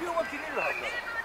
発表が切れるはずだから。